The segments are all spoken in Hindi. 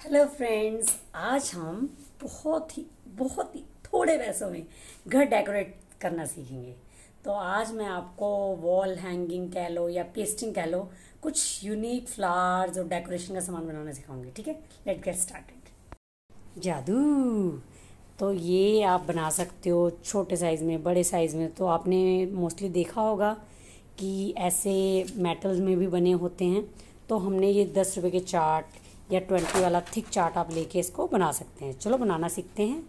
हेलो फ्रेंड्स आज हम बहुत ही बहुत ही थोड़े पैसों में घर डेकोरेट करना सीखेंगे। तो आज मैं आपको वॉल हैंगिंग कह लो या पेस्टिंग कह लो, कुछ यूनिक फ्लावर्स और डेकोरेशन का सामान बनाना सिखाऊँगी, ठीक है? लेट गेट स्टार्टेड जादू! तो ये आप बना सकते हो छोटे साइज़ में, बड़े साइज़ में। तो आपने मोस्टली देखा होगा कि ऐसे मेटल्स में भी बने होते हैं। तो हमने ये दस रुपये के चार्ट या ट्वेंटी वाला थिक चार्ट आप लेके इसको बना सकते हैं। चलो बनाना सीखते हैं।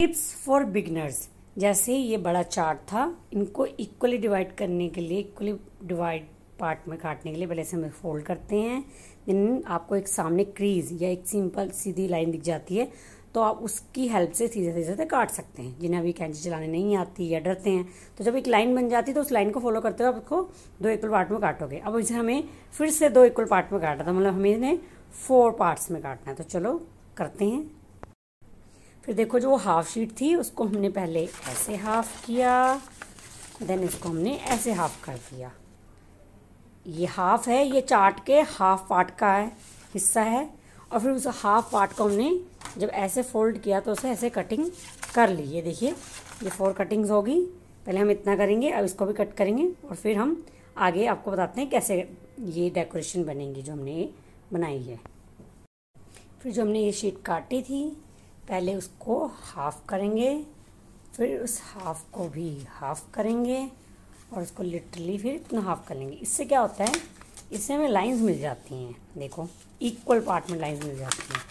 Tips for beginners. जैसे ये बड़ा चार्ट था, इनको इक्वली डिवाइड करने के लिए, इक्वली डिवाइड पार्ट में काटने के लिए पहले से हम फोल्ड करते हैं। देन आपको एक सामने क्रीज या एक सिंपल सीधी लाइन दिख जाती है तो आप उसकी हेल्प से सीधे सीधे काट सकते हैं। जिन्हें अभी कैंची चलाने नहीं आती या डरते हैं तो जब एक लाइन बन जाती है तो उस लाइन को फॉलो करते हुए आप उसको दो इक्वल पार्ट में काटोगे। अब इसे हमें फिर से दो इक्वल पार्ट में काटा था मतलब हमें इन्हें फोर पार्ट्स में काटना है। तो चलो करते हैं। फिर देखो जो हाफ़ शीट थी, उसको हमने पहले ऐसे हाफ़ किया देन इसको हमने ऐसे हाफ़ कर दिया। ये हाफ़ है, ये चार्ट के हाफ़ पार्ट का है, हिस्सा है। और फिर उस हाफ़ पार्ट को हमने जब ऐसे फोल्ड किया तो उसे ऐसे कटिंग कर ली। ये देखिए, ये फोर कटिंग्स होगी। पहले हम इतना करेंगे, अब इसको भी कट करेंगे। और फिर हम आगे आपको बताते हैं कैसे ये डेकोरेशन बनेगी जो हमने बनाई है। फिर जो हमने ये शीट काटी थी, पहले उसको हाफ़ करेंगे, फिर उस हाफ़ को भी हाफ़ करेंगे और उसको लिटरली फिर इतना हाफ़ कर लेंगे। इससे क्या होता है, इससे हमें लाइंस मिल जाती हैं। देखो इक्वल पार्ट में लाइंस मिल जाती हैं।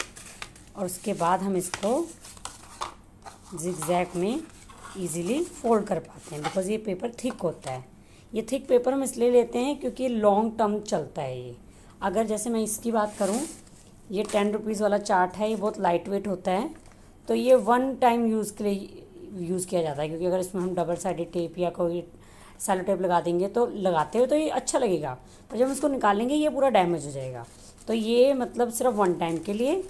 और उसके बाद हम इसको जिग में इजीली फोल्ड कर पाते हैं बिकॉज़ ये पेपर थिक होता है। ये थिक पेपर हम इसलिए लेते हैं क्योंकि लॉन्ग टर्म चलता है ये। अगर जैसे मैं इसकी बात करूँ, ये टेन रुपीज़ वाला चार्ट है, ये बहुत लाइट वेट होता है तो ये वन टाइम यूज़ के लिए यूज़ किया जाता है, क्योंकि अगर इसमें हम डबल साइडेड टेप या कोई सेलो टेप लगा देंगे तो लगाते हुए तो ये अच्छा लगेगा, पर जब इसको निकालेंगे, ये पूरा डैमेज हो जाएगा। तो ये मतलब सिर्फ़ वन टाइम के लिए,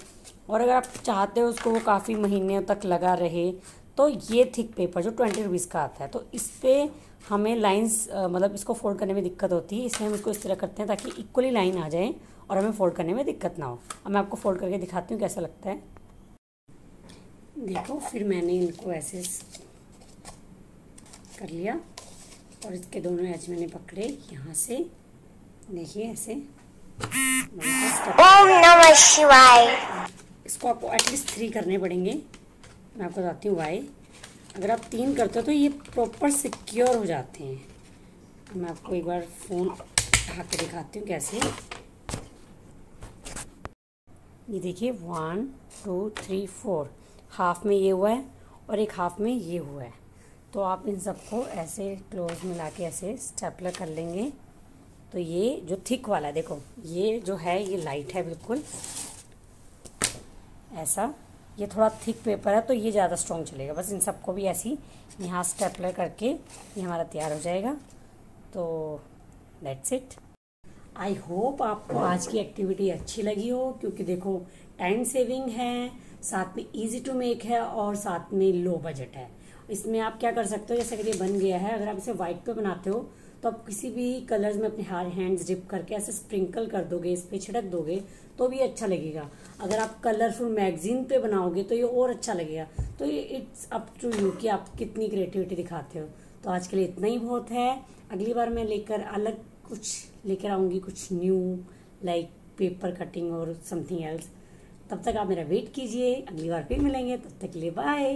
और अगर आप चाहते हो उसको वो काफ़ी महीने तक लगा रहे तो ये थिक पेपर जो ट्वेंटी रुपीज़ का आता है तो इस पर हमें लाइंस मतलब इसको फोल्ड करने में दिक्कत होती है इसलिए हम इसको इस तरह करते हैं ताकि इक्वली लाइन आ जाए और हमें फोल्ड करने में दिक्कत ना हो। अब मैं आपको फोल्ड करके दिखाती हूँ कैसा लगता है। देखो फिर मैंने इनको ऐसे कर लिया और इसके दोनों एज मैंने पकड़े। यहाँ से देखिए ऐसे। ओम नमः शिवाय। इसको आपको एटलीस्ट थ्री करने पड़ेंगे। मैं आपको बताती हूँ वाई अगर आप तीन करते हो तो ये प्रॉपर सिक्योर हो जाते हैं। मैं आपको एक बार फ़ोन उठा के दिखाती हूँ कैसे। ये देखिए one two three four half में ये हुआ है और एक हाफ़ में ये हुआ है। तो आप इन सबको ऐसे क्लोज मिला के ऐसे स्टेपलर कर लेंगे। तो ये जो थिक वाला है, देखो, ये जो है, ये लाइट है बिल्कुल। ऐसा। ये थोड़ा थिक पेपर है तो ये ज़्यादा स्ट्रॉन्ग चलेगा। बस इन सबको भी ऐसी यहाँ स्टेपलर करके ये हमारा तैयार हो जाएगा। तो लेट्स इट आई होप आपको आज की एक्टिविटी अच्छी लगी हो, क्योंकि देखो टाइम सेविंग है, साथ में इजी टू मेक है और साथ में लो बजट है। इसमें आप क्या कर सकते हो, जैसे कि ये बन गया है, अगर आप इसे व्हाइट पे बनाते हो तो आप किसी भी कलर्स में अपने हार हैंड्स डिप करके ऐसे स्प्रिंकल कर दोगे, इस पर छिड़क दोगे तो भी अच्छा लगेगा। अगर आप कलरफुल मैगजीन पे बनाओगे तो ये और अच्छा लगेगा। तो ये इट्स अप टू यू कि आप कितनी क्रिएटिविटी दिखाते हो। तो आज के लिए इतना ही बहुत है। अगली बार मैं लेकर अलग कुछ लेकर आऊँगी, कुछ न्यू लाइक पेपर कटिंग और समथिंग एल्स तब तक आप मेरा वेट कीजिए। अगली बार फिर मिलेंगे। तब तक के लिए बाय